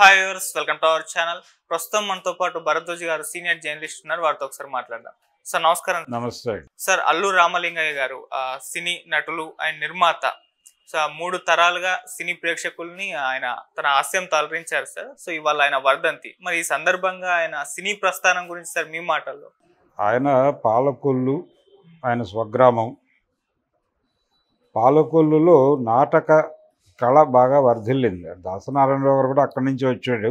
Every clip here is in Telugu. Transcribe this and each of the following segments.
హాయ్ యూర్స్ వెల్కమ్ టు అవర్ ఛానల్ ప్రస్తుతం మనతో పాటు భరద్వాజ్ గారు సీనియర్ జర్నలిస్ట్ ఉన్నారు. వారితో ఒకసారి మాట్లాడదాం. సార్ నమస్కారం. నమస్తే. సార్ అల్లు రామలింగయ్య గారు సినీ నటులు ఆయన నిర్మాత. సో మూడు తరాలుగా సినీ ప్రేక్షకుల్ని ఆయన తన హాస్యం తలరించారు సార్. సో ఇవాళ ఆయన వర్ధంతి. మరి ఈ సందర్భంగా ఆయన సినీ ప్రస్థానం గురించి సార్ మీ మాటల్లో. ఆయన పాలకొల్లు ఆయన స్వగ్రామం. పాలకొల్లులో నాటక కళ బాగా వర్ధిల్లింది. దాసనారాయణరావు గారు కూడా అక్కడి నుంచి వచ్చాడు.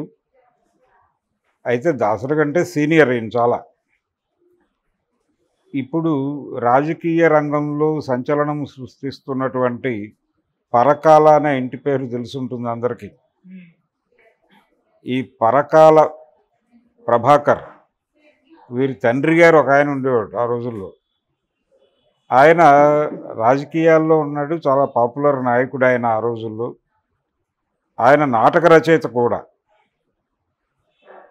అయితే దాసరి కంటే సీనియర్ ఈయన చాలా. ఇప్పుడు రాజకీయ రంగంలో సంచలనం సృష్టిస్తున్నటువంటి పరకాల అనే ఇంటి పేరు తెలుసుంటుంది అందరికీ. ఈ పరకాల ప్రభాకర్ వీరి తండ్రి గారు ఒక ఆయన ఉండేవాడు ఆ రోజుల్లో. ఆయన రాజకీయాల్లో ఉన్నాడు చాలా పాపులర్ నాయకుడు ఆయన ఆ రోజుల్లో. ఆయన నాటక రచయిత కూడా.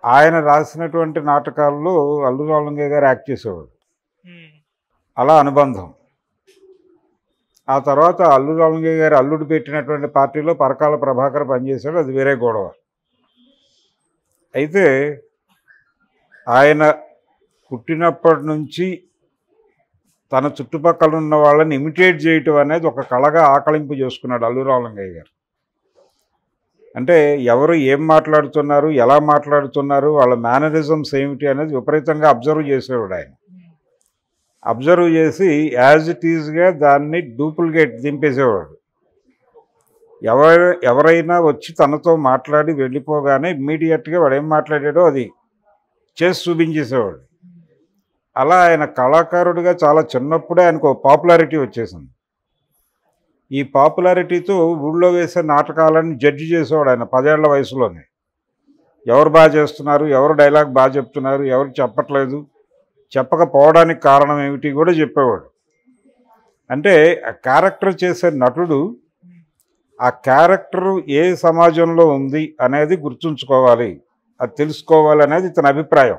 ఆయన రాసినటువంటి నాటకాల్లో అల్లు రామలింగయ్య గారు యాక్ట్ చేసేవాడు. అలా అనుబంధం. ఆ తర్వాత అల్లు రామలింగయ్య గారు అల్లుడు పెట్టినటువంటి పార్టీలో పరకాల ప్రభాకర్ పనిచేశాడు అది వేరే గొడవ. అయితే ఆయన పుట్టినప్పటి నుంచి తన చుట్టుపక్కల ఉన్న వాళ్ళని ఇమిటేట్ చేయటం అనేది ఒక కళగా ఆకలింపు చేసుకున్నాడు అల్లురావలంగయ్య గారు. అంటే ఎవరు ఏం మాట్లాడుతున్నారు ఎలా మాట్లాడుతున్నారు వాళ్ళ మేనరిజమ్స్ ఏమిటి అనేది విపరీతంగా అబ్జర్వ్ చేసేవాడు ఆయన. అబ్జర్వ్ చేసి యాజ్ ఇట్ ఈజ్గా దాన్ని డూప్లికేట్ దింపేసేవాడు. ఎవరు ఎవరైనా వచ్చి తనతో మాట్లాడి వెళ్ళిపోగానే ఇమ్మీడియట్గా వాడు ఏం మాట్లాడాడో అది చేసి చూపించేసేవాడు. అలా ఆయన కళాకారుడిగా చాలా చిన్నప్పుడే ఆయనకు పాపులారిటీ వచ్చేసింది. ఈ పాపులారిటీతో ఊళ్ళో వేసే నాటకాలను జడ్జి చేసేవాడు ఆయన పదేళ్ళ వయసులోనే. ఎవరు బాగా చేస్తున్నారు ఎవరు డైలాగ్ బాగా చెప్తున్నారు ఎవరు చెప్పట్లేదు చెప్పకపోవడానికి కారణం ఏమిటి కూడా చెప్పేవాడు. అంటే ఆ క్యారెక్టర్ చేసే నటుడు ఆ క్యారెక్టర్ ఏ సమాజంలో ఉంది అనేది గుర్తుంచుకోవాలి అది తెలుసుకోవాలి అనేది ఇతని అభిప్రాయం.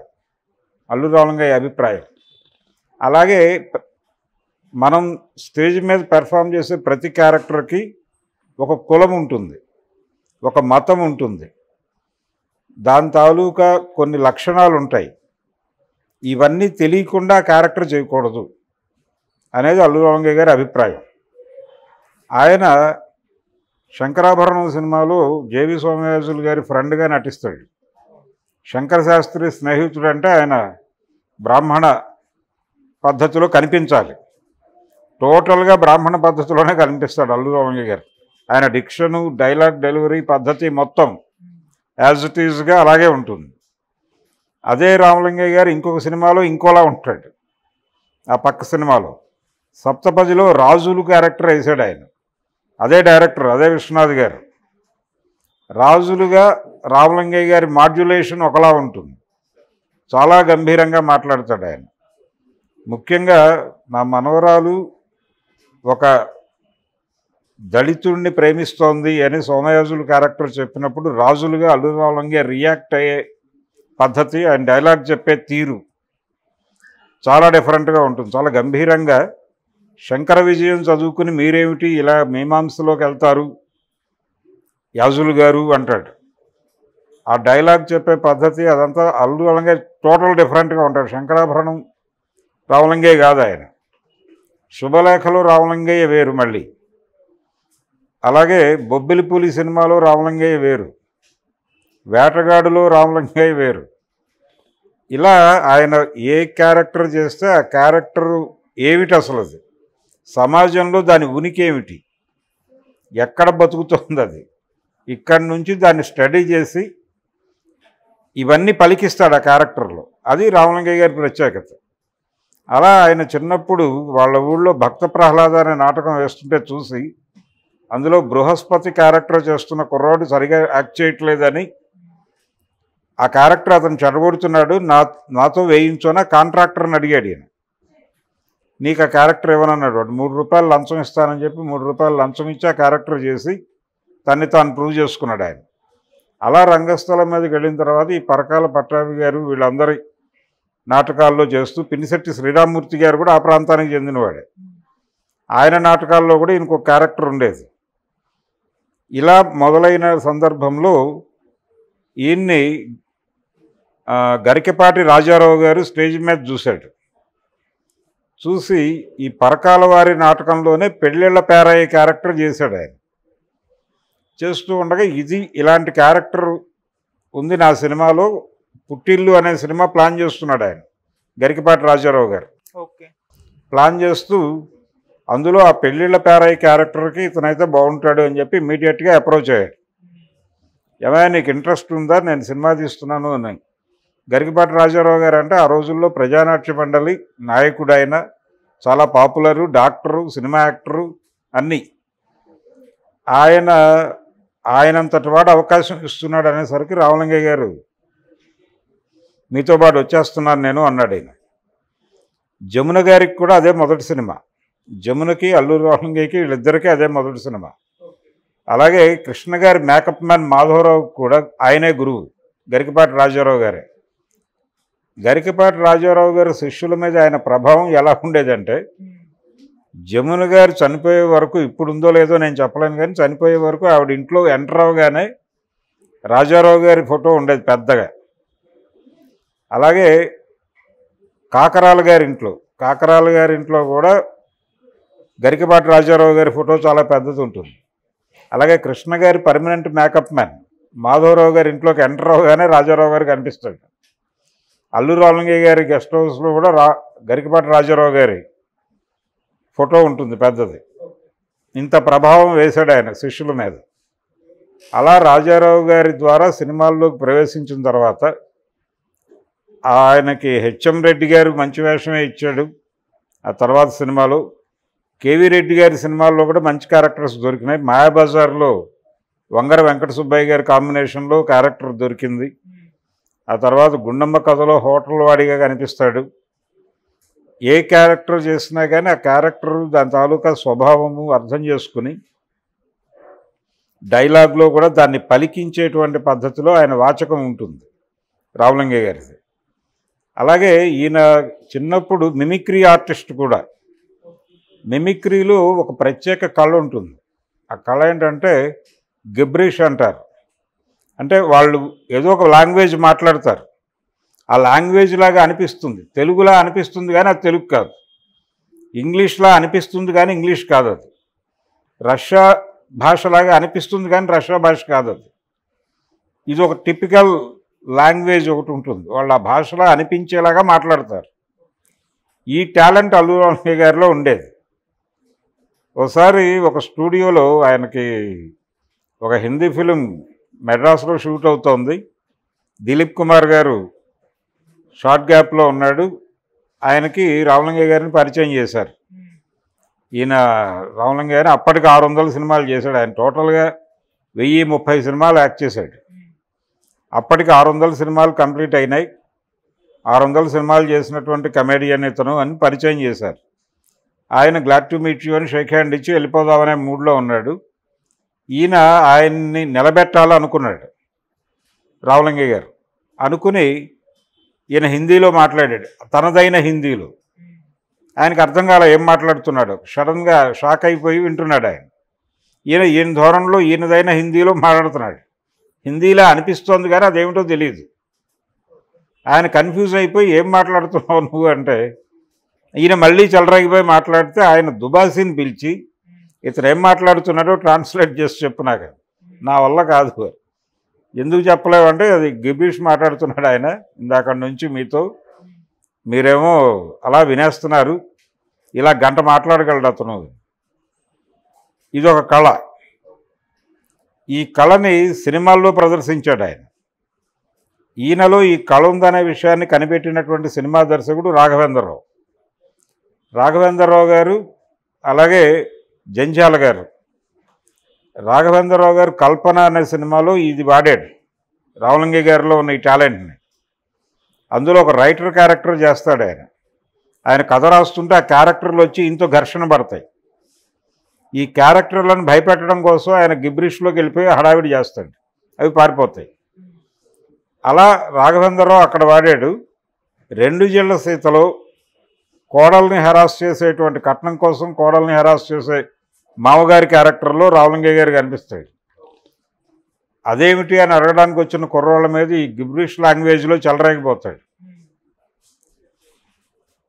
అల్లు అభిప్రాయం. అలాగే మనం స్టేజ్ మీద పెర్ఫామ్ చేసే ప్రతి క్యారెక్టర్కి ఒక కులం ఉంటుంది ఒక మతం ఉంటుంది. దాని తాలూకా కొన్ని లక్షణాలు ఉంటాయి. ఇవన్నీ తెలియకుండా క్యారెక్టర్ చేయకూడదు అనేది అల్లురామంగయ్య గారి అభిప్రాయం. ఆయన శంకరాభరణం సినిమాలో జేవి సోమయాజులు గారి ఫ్రెండ్గా నటిస్తాడు. శంకర శాస్త్రి స్నేహితుడు అంటే ఆయన బ్రాహ్మణ పద్ధతిలో కనిపించాలి. టోటల్గా బ్రాహ్మణ పద్ధతిలోనే కనిపిస్తాడు అల్లు రామలింగయ్య గారు. ఆయన డిక్షను డైలాగ్ డెలివరీ పద్ధతి మొత్తం యాజ్ ఇట్ ఈజ్గా అలాగే ఉంటుంది. అదే రామలింగయ్య గారు ఇంకొక సినిమాలో ఇంకోలా ఉంటాడు. ఆ పక్క సినిమాలో. సప్తపదిలో రాజులు క్యారెక్టర్ వేసాడు ఆయన. అదే డైరెక్టర్ అదే విశ్వనాథ్ గారు. రాజులుగా రామలింగయ్య గారి మాడ్యులేషన్ ఒకలా ఉంటుంది. చాలా గంభీరంగా మాట్లాడతాడు ఆయన. ముఖ్యంగా నా మనవరాలు ఒక దళితుడిని ప్రేమిస్తోంది అని సోమయాజులు క్యారెక్టర్ చెప్పినప్పుడు రాజులుగా అల్లు రామలింగయ్య రియాక్ట్ అయ్యే పద్ధతి ఆయన డైలాగ్ చెప్పే తీరు చాలా డిఫరెంట్గా ఉంటుంది. చాలా గంభీరంగా శంకర విజయం చదువుకుని మీరేమిటి ఇలా మీమాంసలోకి వెళ్తారు? యాజులు గారు అంటాడు. ఆ డైలాగ్ చెప్పే పద్ధతి అదంతా అల్లు అలంగే టోటల్ డిఫరెంట్గా ఉంటాడు. శంకరాభరణం రావలింగే కాదు ఆయన. శుభలేఖలో రావలింగయ్య వేరు మళ్ళీ. అలాగే బొబ్బిలిపూలి సినిమాలో రామలింగయ్య వేరు. వేటగాడులో రామలింగయ్య వేరు. ఇలా ఆయన ఏ క్యారెక్టర్ చేస్తే ఆ క్యారెక్టర్ ఏమిటి అసలు అది సమాజంలో దాని ఉనికి ఏమిటి? ఎక్కడ బతుకుతుంది అది? ఇక్కడి నుంచి దాన్ని స్టడీ చేసి ఇవన్నీ పలికిస్తాడు ఆ క్యారెక్టర్లో. అది రామలింగయ్య గారి ప్రత్యేకత. అలా ఆయన చిన్నప్పుడు వాళ్ళ ఊళ్ళో భక్త ప్రహ్లాద అనే నాటకం వేస్తుంటే చూసి అందులో బృహస్పతి క్యారెక్టర్ చేస్తున్న కుర్రాడు సరిగా యాక్ట్ చేయట్లేదని ఆ క్యారెక్టర్ అతను చెడగొడుతున్నాడు నా నాతో వేయించోనా కాంట్రాక్టర్ని అడిగాడు ఈయన. నీకు ఆ క్యారెక్టర్ ఇవ్వనన్నాడు వాడు. మూడు రూపాయలు లంచం ఇస్తానని చెప్పి మూడు రూపాయలు లంచం ఇచ్చి ఆ క్యారెక్టర్ చేసి తన్ని తాను ప్రూవ్ చేసుకున్నాడు ఆయన. అలా రంగస్థలం మీదకి వెళ్ళిన తర్వాత ఈ పరకాల పట్టాభి గారు వీళ్ళందరి నాటకాల్లో చేస్తూ పినిశెట్టి శ్రీరామూర్తి గారు కూడా ఆ ప్రాంతానికి చెందినవాడే. ఆయన నాటకాల్లో కూడా ఇంకొక క్యారెక్టర్ ఉండేది. ఇలా మొదలైన సందర్భంలో ఈయన్ని గరికపాటి రాజారావు గారు స్టేజ్ మీద చూశాడు. చూసి ఈ పరకాల వారి నాటకంలోనే పెళ్ళిళ్ళ పేరయ్య క్యారెక్టర్ చేశాడు ఆయన. చేస్తూ ఉండగా ఇది ఇలాంటి క్యారెక్టర్ ఉంది నా సినిమాలో. పుట్టిల్లు అనే సినిమా ప్లాన్ చేస్తున్నాడు ఆయన గరికపాటి రాజారావు గారు. ఓకే. ప్లాన్ చేస్తూ అందులో ఆ పెళ్ళిళ్ళ పేరయ్య క్యారెక్టర్కి ఇతనైతే బాగుంటాడు అని చెప్పి ఇమీడియట్గా అప్రోచ్ అయ్యాడు. ఏమైనా నీకు ఇంట్రెస్ట్ ఉందా? నేను సినిమా తీస్తున్నాను అని. గరికపాటి రాజారావు గారు అంటే ఆ రోజుల్లో ప్రజానాట్య మండలి నాయకుడు ఆయన చాలా పాపులరు డాక్టరు సినిమా యాక్టరు అన్నీ. ఆయన ఆయనంతటి వాడు అవకాశం ఇస్తున్నాడు అనేసరికి రామలింగయ్య గారు మీతో పాటు వచ్చేస్తున్నాను నేను అన్నాడు ఆయన. జమున గారికి కూడా అదే మొదటి సినిమా. జమునకి అల్లూరు రామలింగయ్యకి వీళ్ళిద్దరికీ అదే మొదటి సినిమా. అలాగే కృష్ణ గారి మేకప్ మ్యాన్ మాధవరావు కూడా ఆయనే గురువు గరికపాటి రాజారావు గారే. గరికపాటి రాజారావు గారి శిష్యుల మీద ఆయన ప్రభావం ఎలా ఉండేదంటే జమున గారు చనిపోయే వరకు ఇప్పుడు ఉందో లేదో నేను చెప్పలేను కానీ చనిపోయే వరకు ఆవిడ ఇంట్లో ఎంటర్ అవగానే రాజారావు గారి ఫోటో ఉండేది పెద్దగా. అలాగే కాకరాల గారి ఇంట్లో కాకరాల గారి ఇంట్లో కూడా గరికపాటి రాజారావు గారి ఫోటో చాలా పెద్దది ఉంటుంది. అలాగే కృష్ణ గారి పర్మనెంట్ మేకప్ మ్యాన్ మాధవరావు గారి ఇంట్లోకి ఎంటర్ అవగానే రాజారావు గారు కనిపిస్తాడు అల్లు రామలింగయ్య గారి గెస్ట్ హౌస్లో కూడా రా గరికపాటి రాజారావు గారి ఫోటో ఉంటుంది పెద్దది. ఇంత ప్రభావం వేశాడు ఆయన శిష్యుల మీద. అలా రాజారావు గారి ద్వారా సినిమాల్లోకి ప్రవేశించిన తర్వాత ఆయనకి హెచ్ఎం రెడ్డి గారు మంచి వేషమే ఇచ్చాడు. ఆ తర్వాత సినిమాలో కేవీ రెడ్డి గారి సినిమాల్లో కూడా మంచి క్యారెక్టర్స్ దొరికినాయి. మాయాబజార్లో వంగర వెంకట సుబ్బయ్య గారి కాంబినేషన్లో క్యారెక్టర్ దొరికింది. ఆ తర్వాత గుండమ్మ కథలో హోటల్ వాడిగా కనిపిస్తాడు. ఏ క్యారెక్టర్ చేసినా కానీ ఆ క్యారెక్టర్ దాని తాలూకా స్వభావము అర్థం చేసుకుని డైలాగ్లో కూడా దాన్ని పలికించేటువంటి పద్ధతిలో ఆయన వాచకం ఉంటుంది రావులంగే గారిది. అలాగే ఈయన చిన్నప్పుడు మిమిక్రీ ఆర్టిస్ట్ కూడా. మిమిక్రీలో ఒక ప్రత్యేక కళ ఉంటుంది. ఆ కళ ఏంటంటే గిబ్రిష్ అంటారు. అంటే వాళ్ళు ఏదో ఒక లాంగ్వేజ్ మాట్లాడతారు. ఆ లాంగ్వేజ్ లాగా అనిపిస్తుంది. తెలుగులా అనిపిస్తుంది కానీ అది తెలుగు కాదు. ఇంగ్లీష్లా అనిపిస్తుంది కానీ ఇంగ్లీష్ కాదు అది. రష్యా భాషలాగా అనిపిస్తుంది కానీ రష్యా భాష కాదు అది. ఇది ఒక టిపికల్ లాంగ్వేజ్ ఒకటి ఉంటుంది. వాళ్ళు ఆ భాషలో అనిపించేలాగా మాట్లాడతారు. ఈ టాలెంట్ అల్లు రామయ్య గారిలో ఉండేది. ఒకసారి ఒక స్టూడియోలో ఆయనకి ఒక హిందీ ఫిలిం మెడ్రాస్లో షూట్ అవుతోంది. దిలీప్ కుమార్ గారు షార్ట్ గ్యాప్లో ఉన్నాడు. ఆయనకి రామలింగయ్య గారిని పరిచయం చేశారు. ఈయన రామలింగయ్య గారిని అప్పటికి ఆరు వందల సినిమాలు చేశాడు. ఆయన టోటల్గా వెయ్యి ముప్పై సినిమాలు యాక్ట్ చేశాడు. అప్పటికి ఆరు వందల సినిమాలు కంప్లీట్ అయినాయి. ఆరు వందల సినిమాలు చేసినటువంటి కమెడియన్ ఇతను అని పరిచయం చేశారు. ఆయన గ్లాడ్ టు మీట్ యూ అని షేక్ హ్యాండ్ ఇచ్చి వెళ్ళిపోదామనే మూడ్లో ఉన్నాడు. ఈయన ఆయన్ని నిలబెట్టాలనుకున్నాడు రామలింగయ్య గారు. అనుకుని ఈయన హిందీలో మాట్లాడాడు. తనదైన హిందీలో. ఆయనకు అర్థం కాల ఏం మాట్లాడుతున్నాడు. సడన్గా షాక్ అయిపోయి వింటున్నాడు ఆయన. ఈయన ఈయన ధోరణిలో ఈయనదైన హిందీలో మాట్లాడుతున్నాడు. హిందీలో అనిపిస్తోంది కానీ అదేమిటో తెలియదు ఆయన కన్ఫ్యూజ్ అయిపోయి ఏం మాట్లాడుతున్నావు నువ్వు అంటే ఈయన మళ్ళీ చెలరాగిపోయి మాట్లాడితే ఆయన దుబాసిని పిలిచి ఇతను ఏం మాట్లాడుతున్నాడో ట్రాన్స్లేట్ చేసి చెప్పు నాకు. నా వల్ల కాదు. ఎందుకు చెప్పలేమంటే అది గిబీష్ మాట్లాడుతున్నాడు ఆయన ఇందాక నుంచి మీతో. మీరేమో అలా వినేస్తున్నారు. ఇలా గంట మాట్లాడగలడు అతను. ఇది ఒక కళ. ఈ కళని సినిమాల్లో ప్రదర్శించాడు ఆయన. ఈయనలో ఈ కళ ఉందనే విషయాన్ని కనిపెట్టినటువంటి సినిమా దర్శకుడు రాఘవేంద్రరావు. రాఘవేంద్రరావు గారు అలాగే జంజాల గారు. రాఘవేంద్రరావు గారు కల్పన అనే సినిమాలో ఇది వాడాడు. రామలింగయ్య గారిలో ఉన్న ఈ టాలెంట్ని. అందులో ఒక రైటర్ క్యారెక్టర్ చేస్తాడు ఆయన. ఆయన కథ రాస్తుంటే ఆ క్యారెక్టర్లు వచ్చి ఇంతో ఘర్షణ పడతాయి. ఈ క్యారెక్టర్లను భయపెట్టడం కోసం ఆయన గిబ్రిష్లోకి వెళ్ళిపోయి హడావిడి చేస్తాడు. అవి పారిపోతాయి. అలా రాఘవేంద్రరావు అక్కడ వాడాడు. రెండు జిళ్ళ సీతలో కోడల్ని హెరాస్ చేసేటువంటి కట్నం కోసం కోడల్ని హెరాస్ చేసే మామగారి క్యారెక్టర్లో రావలింగయ్య గారు కనిపిస్తాడు. అదేమిటి అని అడగడానికి వచ్చిన కుర్రోళ్ళ మీద ఈ గిబ్రిష్ లాంగ్వేజ్లో చెలరేగిపోతాడు.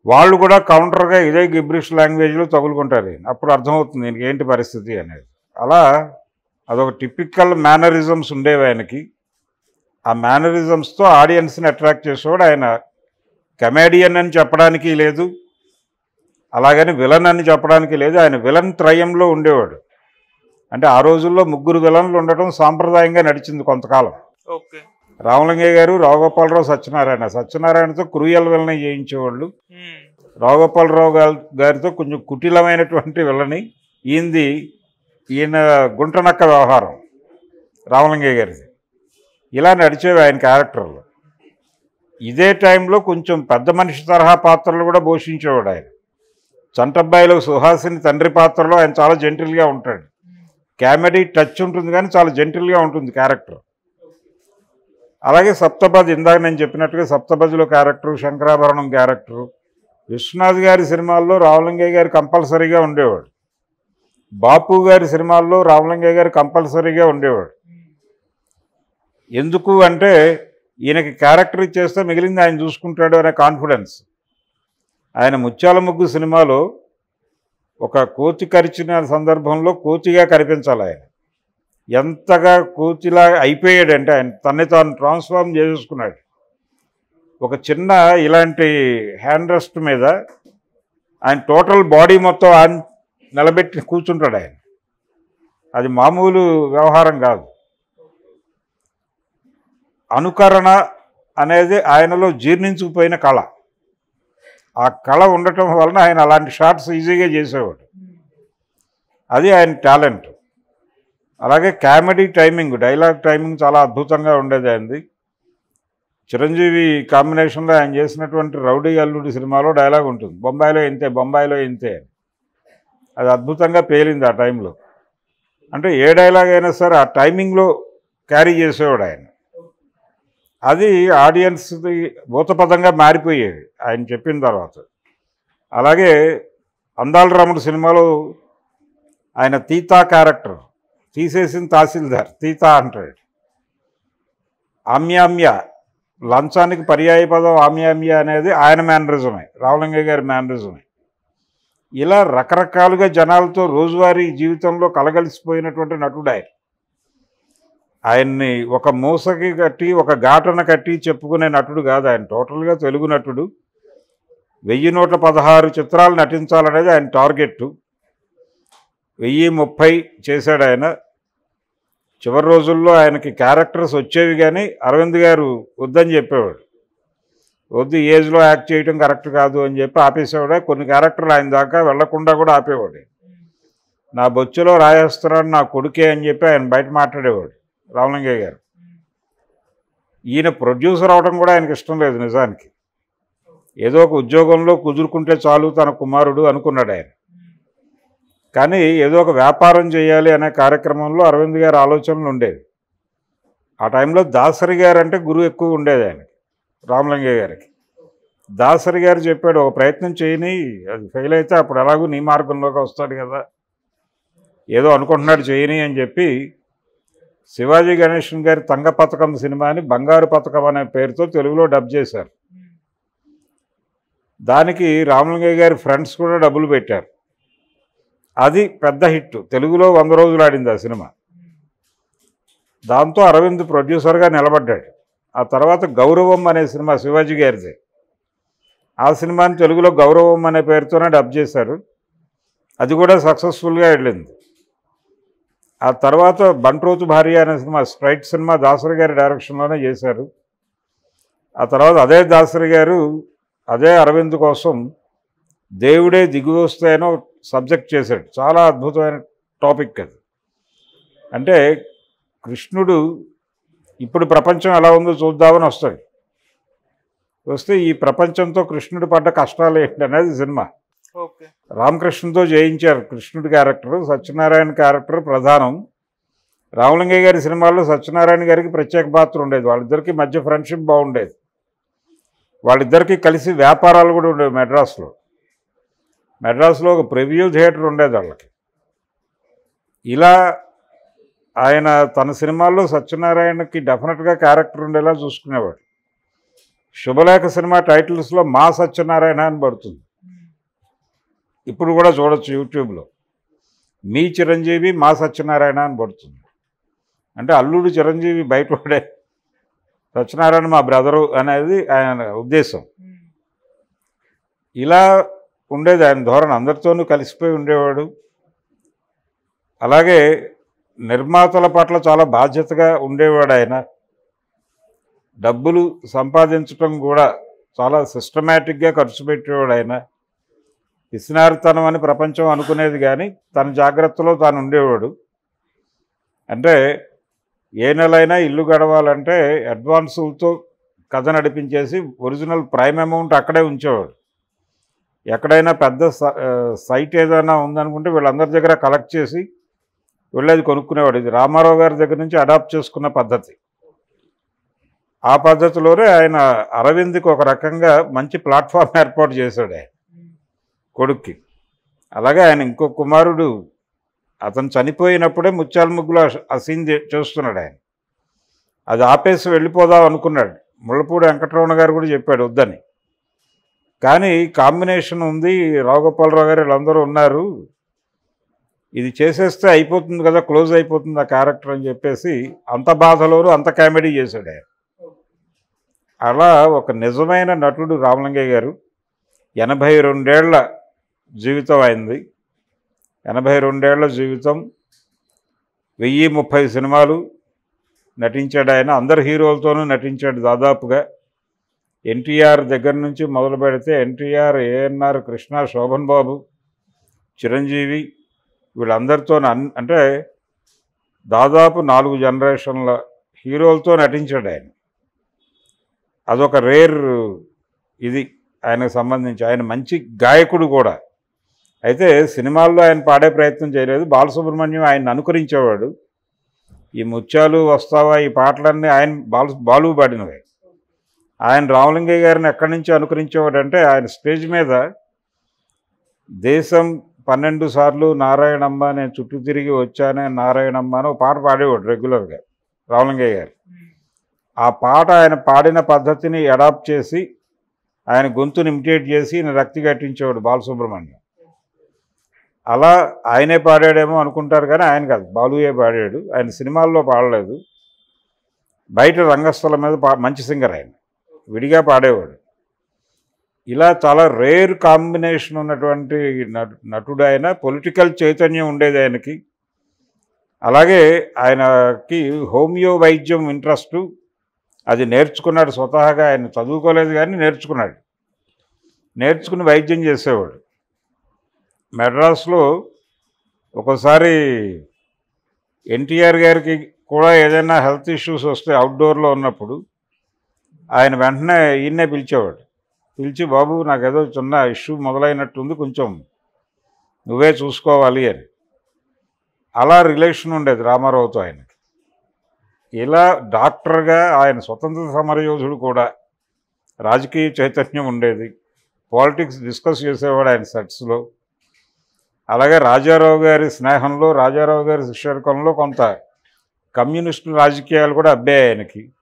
వాళ్ళు కూడా కౌంటర్గా ఇదే గిబ్రిష్ లాంగ్వేజ్లో తగులుకుంటారు. అప్పుడు అర్థమవుతుంది దీనికి ఏంటి పరిస్థితి అనేది. అలా అదొక టిపికల్ మేనరిజమ్స్ ఉండేవి ఆయనకి. ఆ మేనరిజమ్స్తో ఆడియన్స్ని అట్రాక్ట్ చేసేవాడు ఆయన. కమేడియన్ అని చెప్పడానికి లేదు. అలాగని విలన్ అని చెప్పడానికి లేదు. ఆయన విలన్ త్రయంలో ఉండేవాడు. అంటే ఆ రోజుల్లో ముగ్గురు విలన్లు ఉండటం సాంప్రదాయంగా నడిచింది కొంతకాలం. ఓకే. రామలింగయ్య గారు రావుగోపాలరావు సత్యనారాయణ. సత్యనారాయణతో క్రూయల్ విలని చేయించేవాళ్ళు. ఉమ్, రావుగోపాలరావు గారి గారితో కొంచెం కుటిలమైనటువంటి విలని ఈయనది ఈయన గుంటనక్క వ్యవహారం రామలింగయ్య గారిది. ఇలా నడిచేవి ఆయన క్యారెక్టర్లు. ఇదే టైంలో కొంచెం పెద్ద మనిషి తరహా పాత్రలు కూడా పోషించేవాడు ఆయన. చంటబ్బాయిలో సుహాసిని తండ్రి పాత్రలో ఆయన చాలా జెంటిల్గా ఉంటాడు. కామెడీ టచ్ ఉంటుంది కానీ చాలా జెంటిల్గా ఉంటుంది క్యారెక్టర్. అలాగే సప్తపది ఇందాక నేను చెప్పినట్టుగా సప్తపదిలో క్యారెక్టర్ శంకరాభరణం క్యారెక్టర్. విశ్వనాథ్ గారి సినిమాల్లో రావలింగయ్య గారు కంపల్సరీగా ఉండేవాడు. బాపు గారి సినిమాల్లో రామలింగయ్య గారు కంపల్సరీగా ఉండేవాడు. ఎందుకు అంటే ఈయనకి క్యారెక్టర్ ఇచ్చేస్తే మిగిలింది ఆయన చూసుకుంటాడు అనే కాన్ఫిడెన్స్. ఆయన ముత్యాల ముగ్గు సినిమాలో ఒక కోతి కరిచిన సందర్భంలో కోతిగా కనిపించాలి ఆయన. ఎంతగా కోతిలా అయిపోయాడంటే ఆయన తన్ని తాను ట్రాన్స్ఫార్మ్ చేసుకున్నాడు ఒక చిన్న ఇలాంటి హ్యాండ్ రెస్ట్ మీద ఆయన టోటల్ బాడీ మొత్తం ఆయన నిలబెట్టి కూర్చుంటాడు ఆయన. అది మామూలు వ్యవహారం కాదు. అనుకరణ అనేది ఆయనలో జీర్ణించుకుపోయిన కళ. ఆ కళ ఉండటం వలన ఆయన అలాంటి షార్ట్స్ ఈజీగా చేసేవాడు. అది ఆయన టాలెంట్. అలాగే కామెడీ టైమింగ్ డైలాగ్ టైమింగ్ చాలా అద్భుతంగా ఉండేది ఆయనది చిరంజీవి కాంబినేషన్లో ఆయన చేసినటువంటి రౌడీ అల్లుడి సినిమాలో డైలాగ్ ఉంటుంది. బొంబాయిలో ఇంతే బొంబాయిలో ఇంతే అది అద్భుతంగా పేలింది ఆ టైంలో. అంటే ఏ డైలాగ్ అయినా సరే ఆ టైమింగ్లో క్యారీ చేసేవాడు ఆయన. అది ఆడియన్స్ది భూతపదంగా మారిపోయేది ఆయన చెప్పిన తర్వాత. అలాగే అందాల రాముడు సినిమాలో ఆయన తీతా క్యారెక్టర్ తీసేసిన తహసీల్దార్ తీతా అంటాడు. ఆమ్యామ్య లంచానికి పర్యాయ పదం ఆమ్యామ్య అనేది ఆయన మేనరిజమే రావలింగ గారి మేనరిజమే. ఇలా రకరకాలుగా జనాలతో రోజువారీ జీవితంలో కలగలిసిపోయినటువంటి నటుడు ఆయన. ఆయన్ని ఒక మూసకి కట్టి ఒక ఘాటన కట్టి చెప్పుకునే నటుడు కాదు ఆయన. టోటల్గా తెలుగు నటుడు. వెయ్యి నూట పదహారు చిత్రాలు నటించాలనేది ఆయన టార్గెట్ వెయ్యి ముప్పై చేశాడు ఆయన. చివరి రోజుల్లో ఆయనకి క్యారెక్టర్స్ వచ్చేవి కానీ అరవింద్ గారు వద్దని చెప్పేవాడు. వద్దు ఏజ్లో యాక్ట్ చేయడం కరెక్ట్ కాదు అని చెప్పి ఆపేసేవాడు. కొన్ని క్యారెక్టర్లు ఆయన దాకా వెళ్ళకుండా కూడా ఆపేవాడు. నా బొచ్చులో రాయేస్తున్నాడు నా కొడుకే అని చెప్పి ఆయన బయట మాట్లాడేవాడు. రామలింగయ్య గారు. ఈయన ప్రొడ్యూసర్ అవడం కూడా ఆయనకి ఇష్టం లేదు నిజానికి. ఏదో ఒక ఉద్యోగంలో కుదురుకుంటే చాలు తన కుమారుడు అనుకున్నాడు ఆయన. కానీ ఏదో ఒక వ్యాపారం చేయాలి అనే కార్యక్రమంలో అరవింద్ గారి ఆలోచనలు ఉండేవి. ఆ టైంలో దాసరి గారు అంటే గురువు ఎక్కువ ఉండేది ఆయనకి రామలింగయ్య గారికి. దాసరి గారు చెప్పాడు ఒక ప్రయత్నం చేయని అది ఫెయిల్ అయితే అప్పుడు ఎలాగూ నీ మార్గంలోకి వస్తాడు కదా. ఏదో అనుకుంటున్నాడు చేయని అని చెప్పి శివాజీ గణేషన్ గారి తంగ పథకం సినిమాని బంగారు పథకం అనే పేరుతో తెలుగులో డబ్ చేశారు. దానికి రామలింగయ్య గారి ఫ్రెండ్స్ కూడా డబ్బులు పెట్టారు. అది పెద్ద హిట్. తెలుగులో వంద రోజులు ఆడింది ఆ సినిమా. దాంతో అరవింద్ ప్రొడ్యూసర్గా నిలబడ్డాడు. ఆ తర్వాత గౌరవం అనే సినిమా శివాజీ గారిది. ఆ సినిమాని తెలుగులో గౌరవం అనే పేరుతోనే డబ్ చేశారు. అది కూడా సక్సెస్ఫుల్గా వెళ్ళింది. ఆ తర్వాత బంట్రోతు భార్య అనే సినిమా స్ట్రైట్ సినిమా దాసరి గారి డైరెక్షన్లోనే చేశారు. ఆ తర్వాత అదే దాసరి గారు అదే అరవింద్ కోసం దేవుడే దిగువస్తాయనో సబ్జెక్ట్ చేశాడు. చాలా అద్భుతమైన టాపిక్ అది. అంటే కృష్ణుడు ఇప్పుడు ప్రపంచం ఎలా ఉందో చూద్దామని వస్తాడు. వస్తే ఈ ప్రపంచంతో కృష్ణుడు పడ్డ కష్టాలు ఏంటి అనేది సినిమా. రామకృష్ణతో జయించారు. కృష్ణుడి క్యారెక్టర్ సత్యనారాయణ క్యారెక్టర్ ప్రధానం. రామలింగయ్య గారి సినిమాల్లో సత్యనారాయణ గారికి ప్రత్యేక పాత్ర ఉండేది. వాళ్ళిద్దరికి మధ్య ఫ్రెండ్షిప్ బాగుండేది. వాళ్ళిద్దరికి కలిసి వ్యాపారాలు కూడా ఉండేవి మెడ్రాస్లో. మెడ్రాస్లో ఒక ప్రివ్యూ థియేటర్ ఉండేది వాళ్ళకి. ఇలా ఆయన తన సినిమాల్లో సత్యనారాయణకి డెఫినెట్గా క్యారెక్టర్ ఉండేలా చూసుకునేవాడు. శుభలేఖ సినిమా టైటిల్స్లో మా సత్యనారాయణ అని పడుతుంది. ఇప్పుడు కూడా చూడొచ్చు యూట్యూబ్లో. మీ చిరంజీవి మా సత్యనారాయణ అని పడుతుంది. అంటే అల్లుడు చిరంజీవి బయటపడే సత్యనారాయణ మా బ్రదరు అనేది ఆయన ఉద్దేశం. ఇలా ఉండేది ఆయన ధోరణి. అందరితోనూ కలిసిపోయి ఉండేవాడు. అలాగే నిర్మాతల పట్ల చాలా బాధ్యతగా ఉండేవాడు ఆయన. డబ్బులు సంపాదించటం కూడా చాలా సిస్టమేటిక్గా ఖర్చు పెట్టేవాడు ఆయన. పిసినారితనం అని ప్రపంచం అనుకునేది కానీ తన జాగ్రత్తలో తాను ఉండేవాడు. అంటే ఏ నెలైనా ఇల్లు గడవాలంటే అడ్వాన్సులతో కథ నడిపించేసి ఒరిజినల్ ప్రైమ్ అమౌంట్ అక్కడే ఉంచేవాడు. ఎక్కడైనా పెద్ద సైట్ ఏదైనా ఉందనుకుంటే వీళ్ళందరి దగ్గర కలెక్ట్ చేసి వెళ్ళేది కొనుక్కునేవాడు. ఇది రామారావు గారి దగ్గర నుంచి అడాప్ట్ చేసుకున్న పద్ధతి. ఆ పద్ధతిలోనే ఆయన అరవింద్కి ఒక రకంగా మంచి ప్లాట్ఫామ్ ఏర్పాటు చేశాడు ఆయన. కొడుక్కి. అలాగే ఆయన ఇంకో కుమారుడు అతను చనిపోయినప్పుడే ముత్యాల ముగ్గులు ఆ సీన్ చేస్తున్నాడు ఆయన. అది ఆపేసి వెళ్ళిపోదాం అనుకున్నాడు. ముళ్ళపూడి వెంకటరమణ గారు కూడా చెప్పాడు వద్దని. కానీ కాంబినేషన్ ఉంది రావుగోపాలరావు గారు వీళ్ళందరూ ఉన్నారు. ఇది చేసేస్తే అయిపోతుంది కదా క్లోజ్ అయిపోతుంది ఆ క్యారెక్టర్ అని చెప్పేసి అంత బాధలోనూ అంత కామెడీ చేశాడు ఆయన. అలా ఒక నిజమైన నటుడు రామలింగయ్య గారు ఎనభై రెండేళ్ళ జీవితం అయింది ఎనభై రెండేళ్ళ జీవితం వెయ్యి ముప్పై సినిమాలు నటించాడు ఆయన. అందరు హీరోలతోనూ నటించాడు దాదాపుగా. ఎన్టీఆర్ దగ్గర నుంచి మొదలు పెడితే ఎన్టీఆర్ ఏఎన్ఆర్ కృష్ణ శోభన్ బాబు చిరంజీవి వీళ్ళందరితో అన్- అంటే దాదాపు నాలుగు జనరేషన్ల హీరోలతో నటించాడు ఆయన. అదొక రేర్ ఇది ఆయనకు సంబంధించి. ఆయన మంచి గాయకుడు కూడా. అయితే సినిమాల్లో ఆయన పాడే ప్రయత్నం చేయలేదు. బాలసుబ్రహ్మణ్యం ఆయన అనుకరించేవాడు. ఈ ముత్యాలు వస్తావా ఈ పాటలన్నీ ఆయన బాలు బాలు పాడినవి. ఆయన రామలింగయ్య గారిని ఎక్కడి నుంచి అనుకరించేవాడంటే ఆయన స్టేజ్ మీద దేశం పన్నెండు సార్లు నారాయణమ్మ నేను చుట్టూ తిరిగి వచ్చానే నారాయణమ్మ అని ఒక పాట పాడేవాడు రెగ్యులర్గా రామలింగయ్య గారు. ఆ పాట ఆయన పాడిన పద్ధతిని అడాప్ట్ చేసి ఆయన గొంతుని ఇమిటేట్ చేసి రక్తి కట్టించేవాడు బాలసుబ్రహ్మణ్యం. అలా ఆయనే పాడాడేమో అనుకుంటారు కానీ ఆయన కాదు. బాలుయే పాడాడు. ఆయన సినిమాల్లో పాడలేదు. బయట రంగస్థలం మీద పా మంచి సింగర్ ఆయన. విడిగా పాడేవాడు. ఇలా చాలా రేర్ కాంబినేషన్ ఉన్నటువంటి నటు నటుడు ఆయన పొలిటికల్ చైతన్యం ఉండేది ఆయనకి. అలాగే ఆయనకి హోమియో వైద్యం ఇంట్రెస్ట్. అది నేర్చుకున్నాడు స్వతహాగా. ఆయన చదువుకోలేదు కానీ నేర్చుకున్నాడు. నేర్చుకుని వైద్యం చేసేవాడు. మెడ్రాస్లో ఒకసారి ఎన్టీఆర్ గారికి కూడా ఏదైనా హెల్త్ ఇష్యూస్ వస్తే అవుట్డోర్లో ఉన్నప్పుడు ఆయన వెంటనే ఈయన్నే పిలిచేవాడు. పిలిచి బాబు నాకు ఏదో చిన్న ఇష్యూ మొదలైనట్టుంది కొంచెం నువ్వే చూసుకోవాలి అని. అలా రిలేషన్ ఉండేది రామారావుతో ఆయనకి. ఇలా డాక్టర్గా ఆయన స్వతంత్ర సమరయోధుడు కూడా రాజకీయ చైతన్యం ఉండేది. పాలిటిక్స్ డిస్కస్ చేసేవాడు ఆయన సెట్స్లో. అలాగే రాజారావు గారి స్నేహంలో రాజారావు గారి శిష్యర్కంలో కొంత కమ్యూనిస్టు రాజకీయాలు కూడా అబ్బాయి ఆయనకి.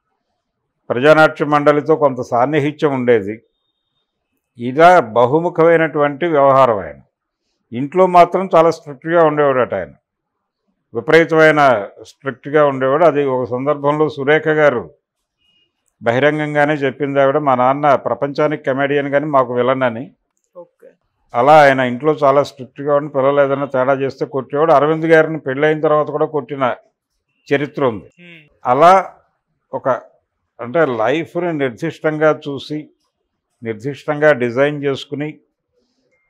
ప్రజానాట్య మండలితో కొంత సాన్నిహిత్యం ఉండేది. ఇలా బహుముఖమైనటువంటి వ్యవహారం ఆయన. ఇంట్లో మాత్రం చాలా స్ట్రిక్ట్గా ఉండేవాడట ఆయన. విపరీతమైన స్ట్రిక్ట్గా ఉండేవాడు. అది ఒక సందర్భంలో సురేఖ గారు బహిరంగంగానే చెప్పింది ఆవిడ మా నాన్న ప్రపంచానికి కమెడియన్ కానీ మాకు విలన్ అని. అలా ఆయన ఇంట్లో చాలా స్ట్రిక్ట్గా ఉండి పిల్లలు ఏదైనా తేడా చేస్తే కొట్టేవాడు. అరవింద్ గారిని పెళ్ళైన తర్వాత కూడా కొట్టిన చరిత్ర ఉంది. అలా ఒక అంటే లైఫ్ని నిర్దిష్టంగా చూసి నిర్దిష్టంగా డిజైన్ చేసుకుని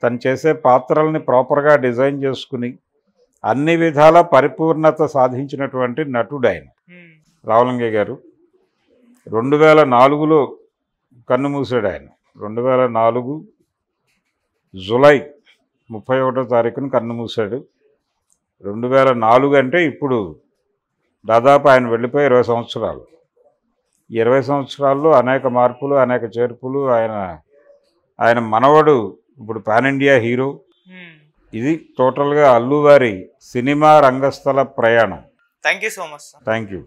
తను చేసే పాత్రల్ని ప్రాపర్గా డిజైన్ చేసుకుని అన్ని విధాల పరిపూర్ణత సాధించినటువంటి నటుడు ఆయన. రావలింగయ్య గారు. రెండు వేల నాలుగులో కన్ను మూసాడు ఆయన. రెండు వేల నాలుగు జులై ముప్పై ఒకటో తారీఖున కన్ను మూసాడు రెండు వేల నాలుగు అంటే ఇప్పుడు దాదాపు ఆయన వెళ్ళిపోయి ఇరవై సంవత్సరాలు. ఇరవై సంవత్సరాల్లో అనేక మార్పులు అనేక చేర్పులు ఆయన ఆయన మనవడు ఇప్పుడు పాన్ ఇండియా హీరో. ఇది టోటల్గా అల్లువారి సినిమా రంగస్థల ప్రయాణం. Thank you so much thank you